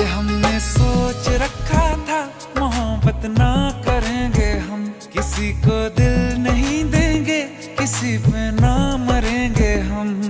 ये हमने सोच रखा था, मोहब्बत ना करेंगे हम। किसी को दिल नहीं देंगे, किसी पे ना मरेंगे हम।